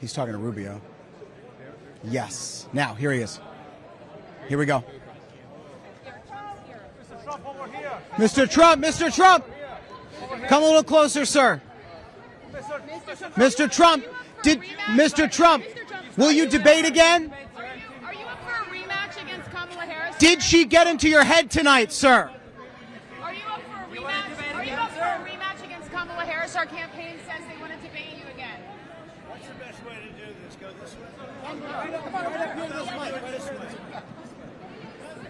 He's talking to Rubio. Yes. Now, here he is. Here we go. Mr. Trump, Mr. Trump! Come a little closer, sir. Mr. Trump, did Mr. Trump, will you debate again? Are you, up for a rematch against Kamala Harris? Did she get into your head tonight, sir? Are you up for a rematch? Are you up for a rematch against Kamala Harris? Our campaign says they want to debate you again. What's the best way to do this? Go this way? Come on, right up here this way. This way.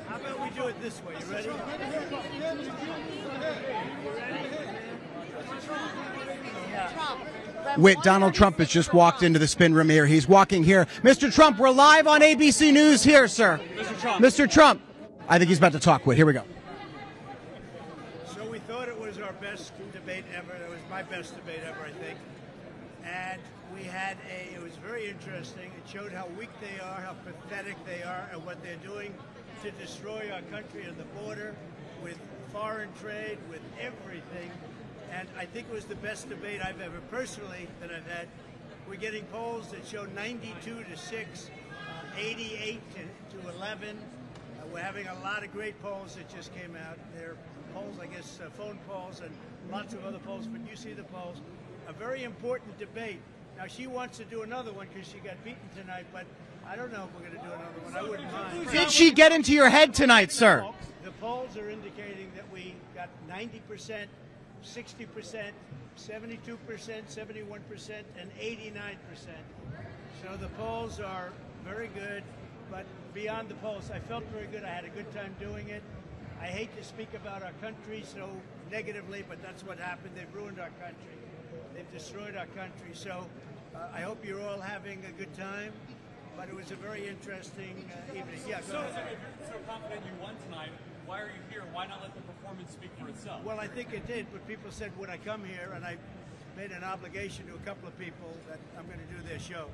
How about we do it this way? You ready? Whit, Donald Trump has just walked into the spin room here. He's walking here. Mr. Trump, we're live on ABC News here, sir. Mr. Trump. Mr. Trump. I think he's about to talk. Whit, here we go. So we thought it was our best debate ever. It was my best debate ever, I think. And we had a, it was very interesting. It showed how weak they are, how pathetic they are, and what they're doing to destroy our country and the border with foreign trade, with everything. And I think it was the best debate I've ever personally that I've had. We're getting polls that show 92 to 6, uh, 88 to, to 11. Uh, we're having a lot of great polls that just came out. They're polls, I guess, uh, phone polls and lots of other polls, but you see the polls. A very important debate. Now, she wants to do another one because she got beaten tonight, but I don't know if we're going to do another one. I wouldn't mind. Did she get into your head tonight, sir? The polls are indicating that we got 90%, 60%, 72%, 71%, and 89%. So the polls are very good, but beyond the polls, I felt very good. I had a good time doing it. I hate to speak about our country so negatively, but that's what happened. They've ruined our country. They've destroyed our country. So uh, I hope you're all having a good time. But it was a very interesting uh, evening. Yeah, go So, ahead. if you're so confident you won tonight, why are you here? Why not let the performance speak for itself? Well, I think it did, but people said when I come here, and I made an obligation to a couple of people that I'm going to do their show.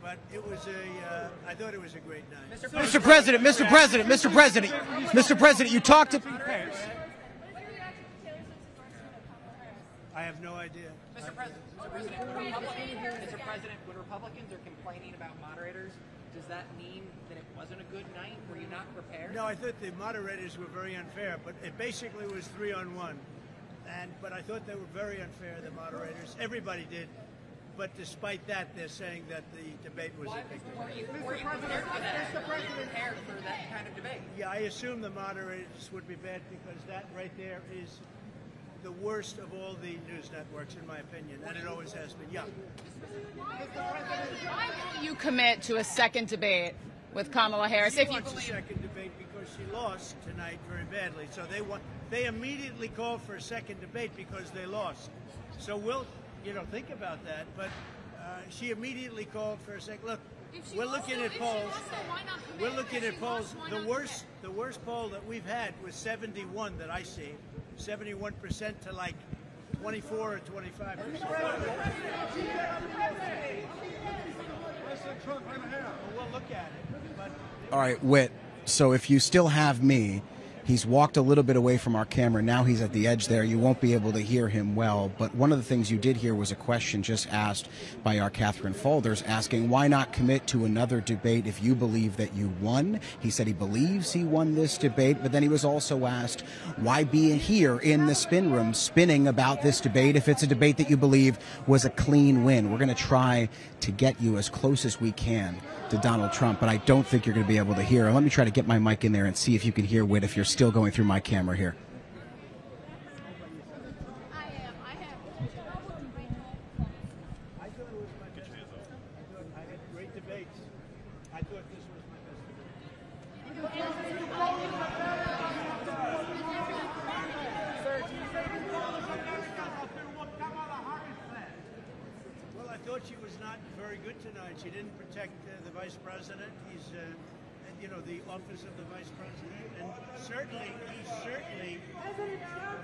But it was a, uh, I thought it was a great night. Mr. President, Mr. President, Mr. President, Mr. President, you talked to. I have no idea. Mr. President, Mr. President, when Republicans, Mr. President, when Republicans are complaining about moderators, does that mean that it wasn't a good night? Were you not prepared? No, I thought the moderators were very unfair, but it basically was three on one. And but I thought they were very unfair, the moderators. Everybody did. But despite that, they're saying that the debate was a big Were debate. you, were you prepared for that? Were you prepared for that kind of debate? Yeah, I assume the moderators would be bad because that right there is the worst of all the news networks, in my opinion, and it always has been. Yeah. Why won't you commit to a second debate with Kamala Harris She if you wants a second debate because she lost tonight very badly. So they want they immediately called for a second debate because they lost. So we'll you know think about that. But uh, she immediately called for a second. Look, we're looking though- at if she polls. lost, though, why? We're looking at she polls. why The not worst the worst poll that we've had was 71 that I see. 71 percent to like 24 or 25 percent. We'll look at it. All right, Whit. So if you still have me, he's walked a little bit away from our camera. Now he's at the edge there. You won't be able to hear him well. But one of the things you did hear was a question just asked by our Katherine Faulders asking, why not commit to another debate if you believe that you won? He said he believes he won this debate, but then he was also asked, why be here in the spin room spinning about this debate if it's a debate that you believe was a clean win? We're going to try to get you as close as we can to Donald Trump, but I don't think you're going to be able to hear. Let me try to get my mic in there and see if you can hear Whit if you're still going through my camera here. I thought it was my best. I thought I had great debates. I thought this was my best debate. Well, I thought she was not very good tonight. She didn't protect uh, the vice president. He's, uh, you know, the office of the vice president. And certainly, he certainly,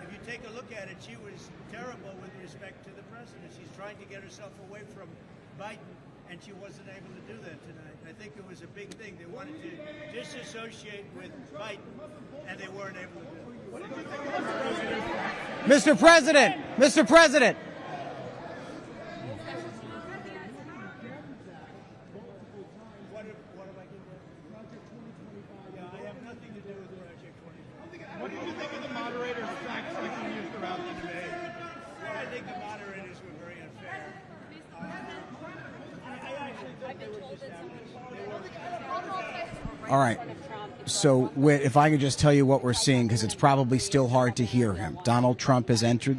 if you take a look at it, she was terrible with respect to the president. She's trying to get herself away from Biden, and she wasn't able to do that tonight. I think it was a big thing. They wanted to disassociate with Biden, and they weren't able to do it. Mr. President, Mr. President. moderators fact checking you throughout the debate? I think the moderators were very unfair. Uh, I, I actually thought they were just having All right. So, if I could just tell you what we're seeing, because it's probably still hard to hear him. Donald Trump has entered